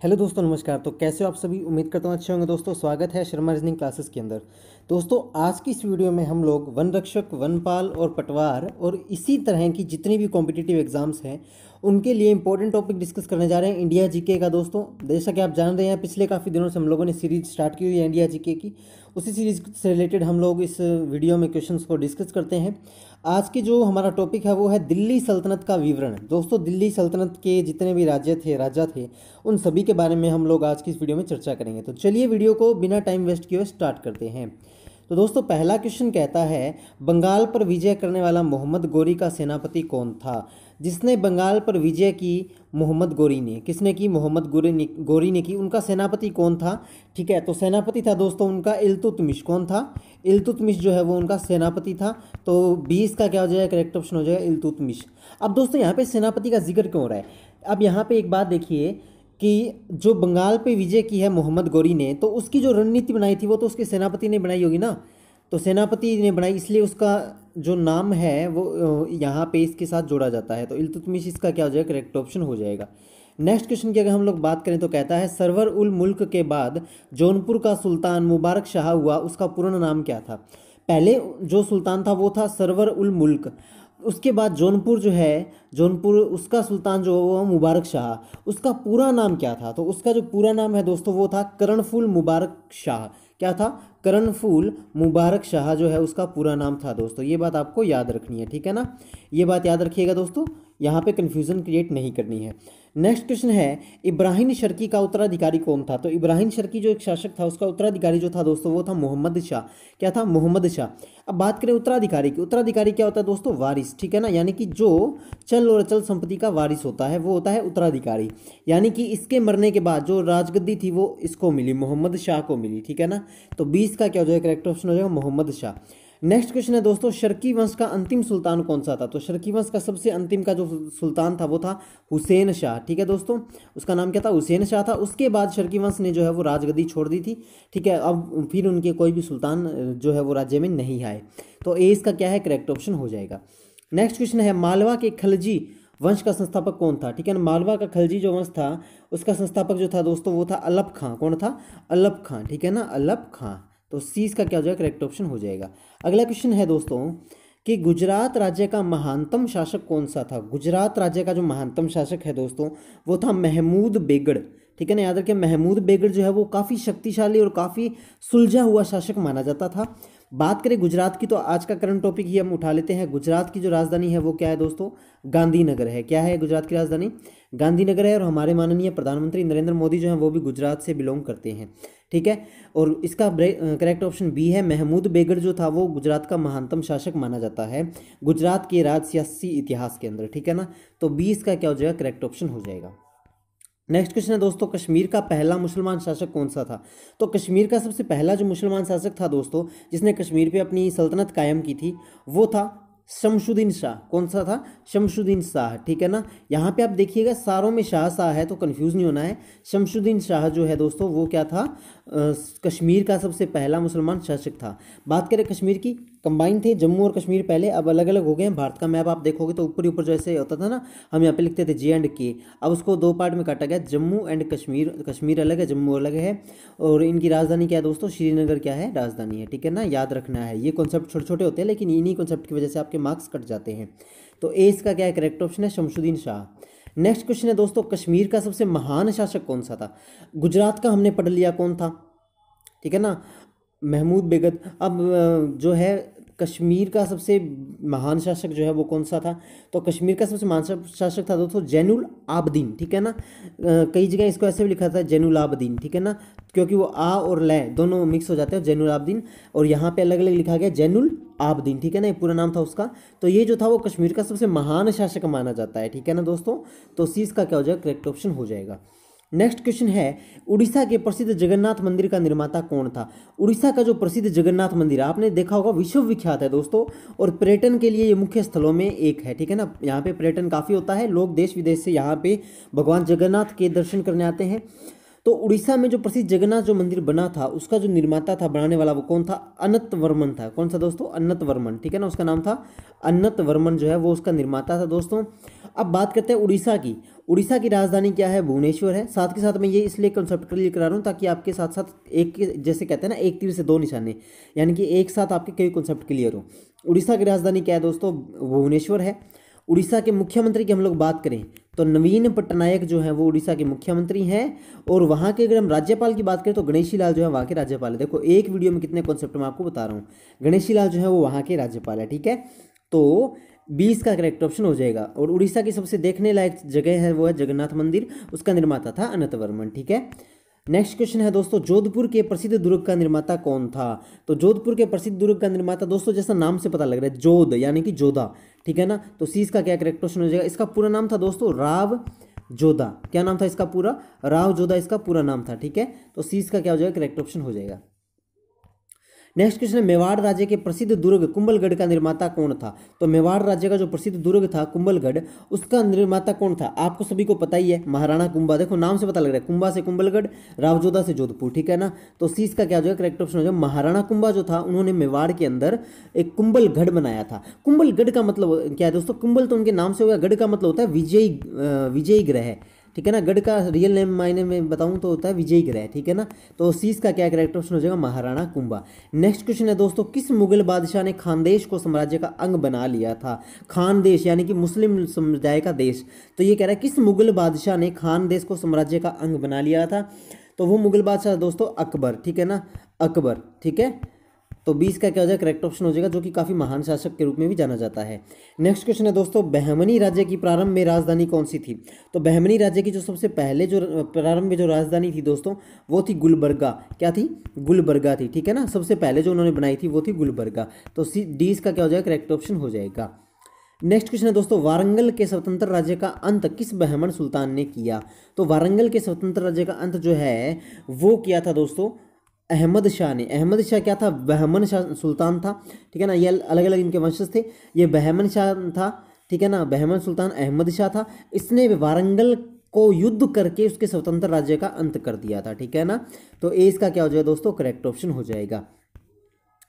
Hello दोस्तों, नमस्कार। तो कैसे हो आप सभी? उम्मीद करता हूँ अच्छे होंगे। दोस्तों, स्वागत है शर्मा रीजनिंग क्लासेस के अंदर। दोस्तों, आज की इस वीडियो में हम लोग वन रक्षक वनपाल और पटवार और इसी तरह की जितनी भी कॉम्पिटिटिव एग्ज़ाम्स हैं उनके लिए इंपॉर्टेंट टॉपिक डिस्कस करने जा रहे हैं इंडिया जीके का दोस्तों। जैसा कि आप जान रहे हैं, पिछले काफ़ी दिनों से हम लोगों ने सीरीज़ स्टार्ट की हुई है इंडिया जीके की। उसी सीरीज़ से रिलेटेड हम लोग इस वीडियो में क्वेश्चन को डिस्कस करते हैं। आज की जो हमारा टॉपिक है, वो है दिल्ली सल्तनत का विवरण। दोस्तों, दिल्ली सल्तनत के जितने भी राज्य थे, राजा थे, उन सभी के बारे में हम लोग आज की इस वीडियो में चर्चा करेंगे। तो चलिए वीडियो को बिना टाइम वेस्ट किए स्टार्ट करते हैं। तो दोस्तों, पहला क्वेश्चन कहता है, बंगाल पर विजय करने वाला मोहम्मद गोरी का सेनापति कौन था? जिसने बंगाल पर विजय की मोहम्मद गोरी ने किसने की मोहम्मद गोरी ने गोरी ने की, उनका सेनापति कौन था? ठीक है तो सेनापति था दोस्तों उनका इल्तुतमिश, कौन था? इल्तुतमिश जो है वो उनका सेनापति था तो बीस का क्या हो जाएगा करेक्ट ऑप्शन हो जाएगा इल्तुतमिश। अब दोस्तों यहाँ पे सेनापति का ज़िक्र क्यों हो रहा है? अब यहाँ पे एक बात देखिए कि जो बंगाल पे विजय की है मोहम्मद गौरी ने तो उसकी जो रणनीति बनाई थी वो तो उसके सेनापति ने बनाई होगी ना? तो सेनापति ने बनाई, इसलिए उसका जो नाम है वो यहाँ पे इसके साथ जोड़ा जाता है। तो इल्तुतमिश इसका क्या हो जाएगा? करेक्ट ऑप्शन हो जाएगा। नेक्स्ट क्वेश्चन की अगर हम लोग बात करें तो कहता है, सरवर उल मुल्क के बाद जौनपुर का सुल्तान मुबारक शाह हुआ, उसका पूर्ण नाम क्या था? पहले जो सुल्तान था वो था सरवर उल मुल्क। उसके बाद जौनपुर जो है, जौनपुर उसका सुल्तान जो वो मुबारक शाह। उसका पूरा नाम क्या था? तो उसका जो पूरा नाम है दोस्तों वो था करणफुल मुबारक शाह। क्या था? करणफूल मुबारक शाह जो है, उसका पूरा नाम था दोस्तों। ये बात आपको याद रखनी है, ठीक है ना? ये बात याद रखिएगा दोस्तों। यहाँ पे कन्फ्यूज़न क्रिएट नहीं करनी है। नेक्स्ट क्वेश्चन है, इब्राहिम शर्की का उत्तराधिकारी कौन था? तो इब्राहिम शर्की जो एक शासक था, उसका उत्तराधिकारी जो था दोस्तों, वो था मोहम्मद शाह। क्या था? मोहम्मद शाह। अब बात करें उत्तराधिकारी की। उत्तराधिकारी क्या होता है दोस्तों? वारिस, ठीक है ना? यानी कि जो चल और अचल संपत्ति का वारिस होता है, वो होता है उत्तराधिकारी। यानी कि इसके मरने के बाद जो राजगद्दी थी, वो इसको मिली, मोहम्मद शाह को मिली, ठीक है ना? तो बीस का क्या हो जाएगा? करेक्ट ऑप्शन हो जाएगा मोहम्मद शाह। नेक्स्ट क्वेश्चन है दोस्तों शर्की वंश का अंतिम सुल्तान कौन सा था? तो शर्की वंश का सबसे अंतिम का जो सुल्तान था वो था हुसैन शाह, ठीक है दोस्तों? उसका नाम क्या था? हुसैन शाह था। उसके बाद शर्की वंश ने जो है वो राजगद्दी छोड़ दी थी, ठीक है? अब फिर उनके कोई भी सुल्तान जो है वो राज्य में नहीं आए। तो ए इसका क्या है? करेक्ट ऑप्शन हो जाएगा। नेक्स्ट क्वेश्चन है, मालवा के खलजी वंश का संस्थापक कौन था? ठीक है ना, मालवा का खलजी जो वंश था, उसका संस्थापक जो था दोस्तों वो था अलब खां। कौन था? अलब खां, ठीक है ना? अलब खां। तो सी इसका क्या हो जाएगा? करेक्ट ऑप्शन हो जाएगा। अगला क्वेश्चन है दोस्तों, कि गुजरात राज्य का महानतम शासक कौन सा था? गुजरात राज्य का जो महानतम शासक है दोस्तों, वो था महमूद बेगड़। ठीक है ना? याद रखिए, महमूद बेगड़ जो है वो काफ़ी शक्तिशाली और काफ़ी सुलझा हुआ शासक माना जाता था। बात करें गुजरात की तो आज का करंट टॉपिक ही हम उठा लेते हैं। गुजरात की जो राजधानी है वो क्या है दोस्तों? गांधीनगर है। क्या है गुजरात की राजधानी? गांधीनगर है और हमारे माननीय प्रधानमंत्री नरेंद्र मोदी जो हैं वो भी गुजरात से बिलोंग करते हैं। ठीक है? और इसका करेक्ट ऑप्शन बी है, महमूद बेगड़ जो था वो गुजरात का महानतम शासक माना जाता है, गुजरात के राज सियासी इतिहास के अंदर, ठीक है ना? तो बी इसका क्या हो जाएगा? करेक्ट ऑप्शन हो जाएगा। नेक्स्ट क्वेश्चन है दोस्तों, कश्मीर का पहला मुसलमान शासक कौन सा था? तो कश्मीर का सबसे पहला जो मुसलमान शासक था दोस्तों, जिसने कश्मीर पे अपनी सल्तनत कायम की थी, वो था शमशुद्दीन शाह। कौन सा था? शमशुद्दीन शाह ठीक है ना? यहाँ पे आप देखिएगा सारों में शाह शाह है तो कन्फ्यूज़ नहीं होना है। शमशुद्दीन शाह जो है दोस्तों वो क्या था? आ, कश्मीर का सबसे पहला मुसलमान शासक था। बात करें कश्मीर की कंबाइन थे जम्मू और कश्मीर पहले, अब अलग अलग हो गए हैं। भारत का मैप आप देखोगे तो ऊपर ऊपर जैसे होता था ना, हम यहाँ पे लिखते थे जे एंड के अब उसको दो पार्ट में काटा गया, जम्मू एंड कश्मीर। कश्मीर अलग है, जम्मू अलग है। और इनकी राजधानी क्या है दोस्तों? श्रीनगर क्या है? राजधानी है, ठीक है ना? याद रखना है। ये कॉन्सेप्ट छोटे छोटे होते हैं, लेकिन इन्हीं कॉन्सेप्ट की वजह से आपके मार्क्स कट जाते हैं। तो ए इसका क्या है करेक्ट ऑप्शन है? शमशुद्दीन शाह। नेक्स्ट क्वेश्चन है दोस्तों, कश्मीर का सबसे महान शासक कौन सा था? गुजरात का हमने पढ़ लिया कौन था? ठीक है ना? महमूद बेगत अब जो है कश्मीर का सबसे महान शासक जो है वो कौन सा था? तो कश्मीर का सबसे महान शासक था दोस्तों जैनुल आबदीन, ठीक है ना? कई जगह इसको ऐसे भी लिखा था जैनुल आबदीन, ठीक है ना? क्योंकि वो आ और लय दोनों मिक्स हो जाते हैं, जैनुल आबदीन, और यहाँ पे अलग अलग लिखा गया जैनुल आबदीन, ठीक है ना? ये पूरा नाम था उसका। तो ये जो था वो कश्मीर का सबसे महान शासक माना जाता है, ठीक है ना दोस्तों? तो सीज का क्या हो जाएगा? करेक्ट ऑप्शन हो जाएगा। नेक्स्ट क्वेश्चन है, उड़ीसा के प्रसिद्ध जगन्नाथ मंदिर का निर्माता कौन था? उड़ीसा का जो प्रसिद्ध जगन्नाथ मंदिर, आपने देखा होगा विश्व विख्यात है दोस्तों, और पर्यटन के लिए ये मुख्य स्थलों में एक है, ठीक है ना? यहाँ पे पर्यटन काफ़ी होता है, लोग देश विदेश से यहाँ पे भगवान जगन्नाथ के दर्शन करने आते हैं। तो उड़ीसा में जो प्रसिद्ध जगन्नाथ जो मंदिर बना था, उसका जो निर्माता था, बनाने वाला वो कौन था? अनंत वर्मन था। कौन सा दोस्तों? अनंत वर्मन, ठीक है ना? उसका नाम था अनंत वर्मन जो है, वो उसका निर्माता था दोस्तों। अब बात करते हैं उड़ीसा की। उड़ीसा की राजधानी क्या है? भुवनेश्वर है। साथ के साथ मैं ये इसलिए कंसेप्ट क्लियर करा रहा हूँ ताकि आपके साथ साथ एक जैसे कहते हैं ना, एक तीर से दो निशाने, यानी कि एक साथ आपके कई कंसेप्ट क्लियर हो। उड़ीसा की राजधानी क्या है दोस्तों? भुवनेश्वर है। उड़ीसा के मुख्यमंत्री की हम लोग बात करें तो नवीन पटनायक जो है वो उड़ीसा के मुख्यमंत्री हैं, और वहाँ के अगर हम राज्यपाल की बात करें तो गणेशी लाल जो है वहाँ के राज्यपाल है। देखो, एक वीडियो में कितने कॉन्सेप्ट मैं आपको बता रहा हूँ। गणेशी लाल जो है वो वहाँ के राज्यपाल है, ठीक है? तो बीस का करेक्ट ऑप्शन हो जाएगा, और उड़ीसा की सबसे देखने लायक जगह है वो है जगन्नाथ मंदिर, उसका निर्माता था अनंत वर्मन, ठीक है? नेक्स्ट क्वेश्चन है दोस्तों, जोधपुर के प्रसिद्ध दुर्ग का निर्माता कौन था? तो जोधपुर के प्रसिद्ध दुर्ग का निर्माता दोस्तों, जैसा नाम से पता लग रहा है, जोध, यानी कि जोधा, ठीक है ना? तो सी इसका क्या करेक्ट क्वेश्चन हो जाएगा? इसका पूरा नाम था दोस्तों, राव जोधा। क्या नाम था इसका पूरा? राव जोधा इसका पूरा नाम था, ठीक है? तो सी इसका क्या हो जाएगा? करेक्ट ऑप्शन हो जाएगा। नेक्स्ट क्वेश्चन है, मेवाड़ राज्य के प्रसिद्ध दुर्ग, कुंभलगढ़ का निर्माता कौन था? तो मेवाड़ राज्य का जो प्रसिद्ध दुर्ग था, कुंभलगढ़, उसका निर्माता कौन था? आपको सभी को पता ही है, महाराणा कुंभा। देखो, नाम से पता लग रहा है, कुंभा से कुंभलगढ़ रावजोधा से जोधपुर, ठीक है ना? तो सीस का क्या है करेक्ट ऑप्शन हो जाए, महाराणा कुंभा जो था, उन्होंने मेवाड़ के अंदर एक कुंभलगढ़ बनाया था। कुंभलगढ़ का मतलब क्या है दोस्तों? कुंभल तो उनके नाम से हो गया, गढ़ का मतलब होता है विजयी विजयी ग्रह। ठीक है ना? गढ़ का रियल नेम मायने में बताऊँ तो होता है विजय ग्रह, ठीक है ना? तो शीश का क्या करेक्टर ऑप्शन हो जाएगा? महाराणा कुंभा। नेक्स्ट क्वेश्चन है दोस्तों, किस मुगल बादशाह ने खानदेश को साम्राज्य का अंग बना लिया था? खानदेश, यानी कि मुस्लिम समुदाय का देश। तो ये कह रहा है, किस मुगल बादशाह ने खानदेश को साम्राज्य का अंग बना लिया था? तो वो मुगल बादशाह दोस्तों, अकबर, ठीक है ना? अकबर, ठीक है? तो बीस का क्या हो जाएगा करेक्ट ऑप्शन हो जाएगा, जो कि काफ़ी महान शासक के रूप में भी जाना जाता है। नेक्स्ट क्वेश्चन है दोस्तों, बहमनी राज्य की प्रारंभ में राजधानी कौन सी थी? तो बहमनी राज्य की जो सबसे पहले जो प्रारंभ में जो राजधानी थी दोस्तों, वो थी गुलबर्गा। क्या थी? गुलबर्गा थी, ठीक है ना? सबसे पहले जो उन्होंने बनाई थी, वो थी गुलबर्गा। तो सी डी का क्या हो जाएगा करेक्ट ऑप्शन हो जाएगा। नेक्स्ट क्वेश्चन है दोस्तों, वारंगल के स्वतंत्र राज्य का अंत किस बहमन सुल्तान ने किया? तो वारंगल के स्वतंत्र राज्य का अंत जो है, वो किया था दोस्तों अहमद शाह ने। अहमद शाह क्या था? बहमन शाह सुल्तान था, ठीक है ना? ये अलग अलग इनके वंशज थे। ये बहमन शाह था, ठीक है ना? बहमन सुल्तान अहमद शाह था। इसने वारंगल को युद्ध करके उसके स्वतंत्र राज्य का अंत कर दिया था, ठीक है ना? तो ए इसका क्या हो जाएगा दोस्तों? करेक्ट ऑप्शन हो जाएगा।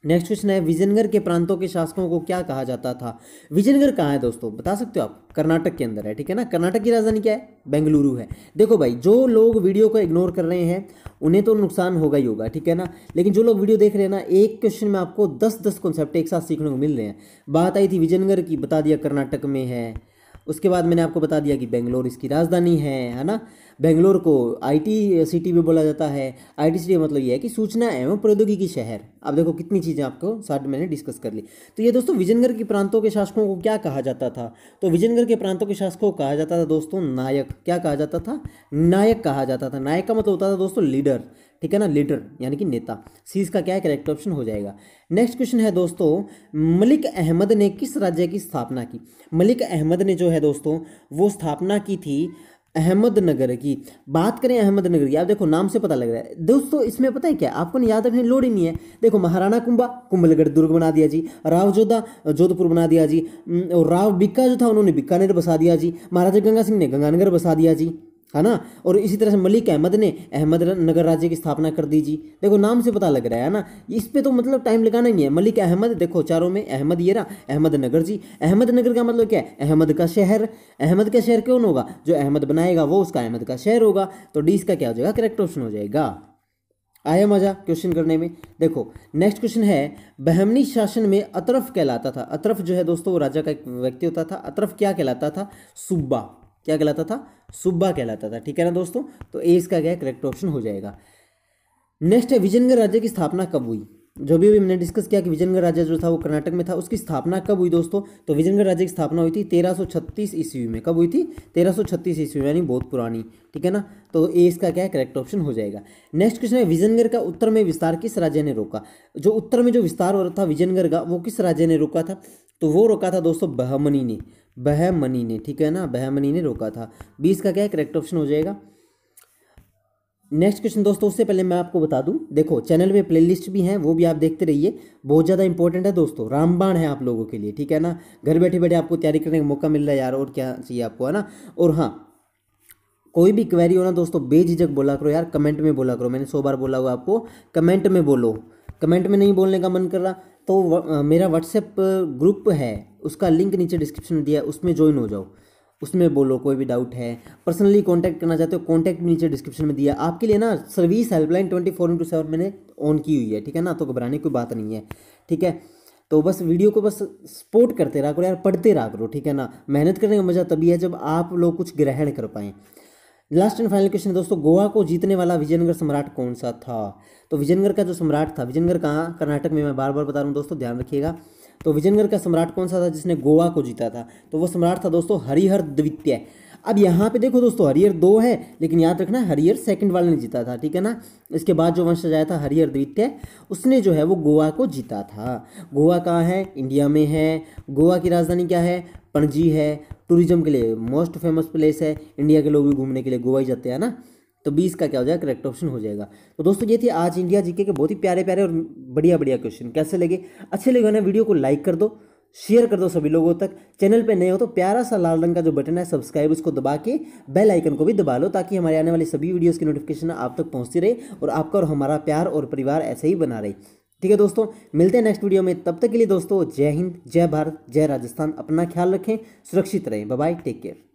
नेक्स्ट क्वेश्चन है विजयनगर के प्रांतों के शासकों को क्या कहा जाता था? विजयनगर कहाँ है दोस्तों? बता सकते हो आप? कर्नाटक के अंदर है, ठीक है ना? कर्नाटक की राजधानी क्या है? बेंगलुरु है। देखो भाई, जो लोग वीडियो को इग्नोर कर रहे हैं, उन्हें तो नुकसान होगा ही होगा, ठीक है ना? लेकिन जो लोग वीडियो देख रहे हैं ना, एक क्वेश्चन में आपको दस दस कॉन्सेप्ट एक साथ सीखने को मिल रहे हैं। बात आई थी विजयनगर की, बता दिया कर्नाटक में है। उसके बाद मैंने आपको बता दिया कि बेंगलोर इसकी राजधानी है है ना? बेंगलोर को आईटी सिटी भी बोला जाता है। आईटी सिटी मतलब ये है कि सूचना एवं प्रौद्योगिकी शहर। अब देखो कितनी चीज़ें आपको साथ मैंने डिस्कस कर ली। तो ये दोस्तों विजयनगर के प्रांतों के शासकों को क्या कहा जाता था? तो विजयनगर के प्रांतों के शासकों को कहा जाता था दोस्तों नायक। क्या कहा जाता था? नायक कहा जाता था। नायक का मतलब होता था दोस्तों लीडर ठीक है ना? लीडर यानी कि नेता। सी इसका क्या करेक्ट ऑप्शन हो जाएगा। नेक्स्ट क्वेश्चन है दोस्तों, मलिक अहमद ने किस राज्य की स्थापना की? मलिक अहमद ने जो है दोस्तों, वो स्थापना की थी अहमदनगर की। बात करें अहमदनगर की आप देखो, नाम से पता लग रहा है। दोस्तों, इसमें पता है क्या? आपको नहीं याद रखने लोड ही नहीं है? देखो, महाराणा कुंभा, कुंभलगढ़ दुर्ग बना दिया जी। राव जोधा, जोधपुर बना दिया जी। और राव बिक्का जो था, उन्होंने बीकानेर बसा दिया जी। महाराजा गंगा सिंह ने गंगानगर बसा दिया जी। है ना? और इसी तरह से मलिक अहमद ने अहमद नगर राज्य की स्थापना कर दी जी। देखो, नाम से पता लग रहा है ना? इस पे तो मतलब टाइम लगाना ही नहीं है। मलिक अहमद, देखो, चारों में अहमद ये रहा, अहमद नगर जी। अहमद नगर का मतलब क्या है? अहमद का शहर। अहमद का शहर कौन होगा? जो अहमद बनाएगा, वो उसका अहमद का शहर होगा। तो डी इसका क्या हो जाएगा? करेक्ट ऑप्शन हो जाएगा। आया मज़ा क्वेश्चन करने में। देखो नेक्स्ट क्वेश्चन है, बहमनी शासन में अतरफ कहलाता था। अतरफ जो है, दोस्तों, वो राजा का एक व्यक्ति होता था। अतरफ क्या कहलाता था? सुब्बा। क्या कहलाता था? सुब्बा कहलाता था, ठीक है ना दोस्तों? तो ए इसका क्या करेक्ट ऑप्शन हो जाएगा। नेक्स्ट है विजयनगर राज्य की स्थापना कब हुई? जो भी अभी मैंने डिस्कस किया कि विजयनगर राज्य जो था, वो कर्नाटक में था, उसकी स्थापना कब हुई दोस्तों? तो विजयनगर राज्य की स्थापना हुई थी 1336 ईस्वी में। कब हुई थी? 1336 ईस्वी में, यानी बहुत पुरानी, ठीक है ना? तो ए इसका क्या है करेक्ट ऑप्शन हो जाएगा। नेक्स्ट क्वेश्चन है विजयनगर का उत्तर में विस्तार किस राज्य ने रोका? जो उत्तर में जो विस्तार हो रहा था विजयनगर का, वो किस राज्य ने रोका था? तो वो रोका था दोस्तों बहमनी ने बहमनी ने, ठीक है ना? बहमनी ने रोका था। बीस का क्या है करेक्ट ऑप्शन हो जाएगा? नेक्स्ट क्वेश्चन दोस्तों, उससे पहले मैं आपको बता दूँ। देखो चैनल पे प्लेलिस्ट भी हैं, वो भी आप देखते रहिए। बहुत ज़्यादा इंपॉर्टेंट है दोस्तों, रामबाण है आप लोगों के लिए, ठीक है ना? घर बैठे बैठे आपको तैयारी करने का मौका मिल रहा है यार, और क्या चाहिए आपको, है ना? और हाँ कोई भी क्वेरी हो ना दोस्तों, बेझिझक बोला करो यार कमेंट में बोला करो। मैंने सौ बार बोला हुआ आपको कमेंट में बोलो। कमेंट में नहीं बोलने का मन कर रहा तो व, मेरा व्हाट्सएप ग्रुप है उसका लिंक नीचे डिस्क्रिप्शन में दिया है उसमें ज्वाइन हो जाओ। उसमें बोलो कोई भी डाउट है पर्सनली कांटेक्ट करना चाहते हो कांटेक्ट नीचे डिस्क्रिप्शन में दिया आपके लिए ना service helpline twenty four into seven मैंने ऑन की हुई है ठीक है ना? तो घबराने की बात नहीं है ठीक है? तो बस वीडियो को बस सपोर्ट करते रहा करो यार पढ़ते रहा करो ठीक है ना? मेहनत करने का मज़ा तभी है जब आप लोग कुछ ग्रहण कर पाएँ। लास्ट एंड फाइनल क्वेश्चन दोस्तों, गोवा को जीतने वाला विजयनगर सम्राट कौन सा था? तो विजयनगर का जो सम्राट था, विजयनगर कहाँ? कर्नाटक में मैं बार बार बता रहा हूँ दोस्तों, ध्यान रखिएगा। तो विजयनगर का सम्राट कौन सा था जिसने गोवा को जीता था? तो वो सम्राट था दोस्तों, हरिहर द्वितीय। अब यहाँ पे देखो दोस्तों हरियर दो है, लेकिन याद रखना हरियर सेकंड वाले ने जीता था, ठीक है ना? इसके बाद जो वंश आया था हरियर द्वितीय, उसने जो है वो गोवा को जीता था। गोवा कहाँ है? इंडिया में है। गोवा की राजधानी क्या है? पणजी है। टूरिज़्म के लिए मोस्ट फ़ेमस प्लेस है। इंडिया के लोग भी घूमने के लिए गोवा ही जाते हैं ना? तो बीस का क्या हो जाएगा? करेक्ट ऑप्शन हो जाएगा। तो दोस्तों, ये थी आज इंडिया जीके के बहुत ही प्यारे प्यारे और बढ़िया बढ़िया क्वेश्चन कैसे लगे? अच्छे लगे ना वीडियो को लाइक कर दो। शेयर कर दो सभी लोगों तक। चैनल पे नए हो तो प्यारा सा लाल रंग का जो बटन है सब्सक्राइब उसको दबा के बेल आइकन को भी दबा लो ताकि हमारे आने वाली सभी वीडियोस की नोटिफिकेशन आप तक पहुँचती रहे और आपका और हमारा प्यार और परिवार ऐसे ही बना रहे। ठीक है दोस्तों, मिलते हैं नेक्स्ट वीडियो में। तब तक के लिए दोस्तों, जय हिंद, जय भारत, जय राजस्थान। अपना ख्याल रखें, सुरक्षित रहें। Bye take care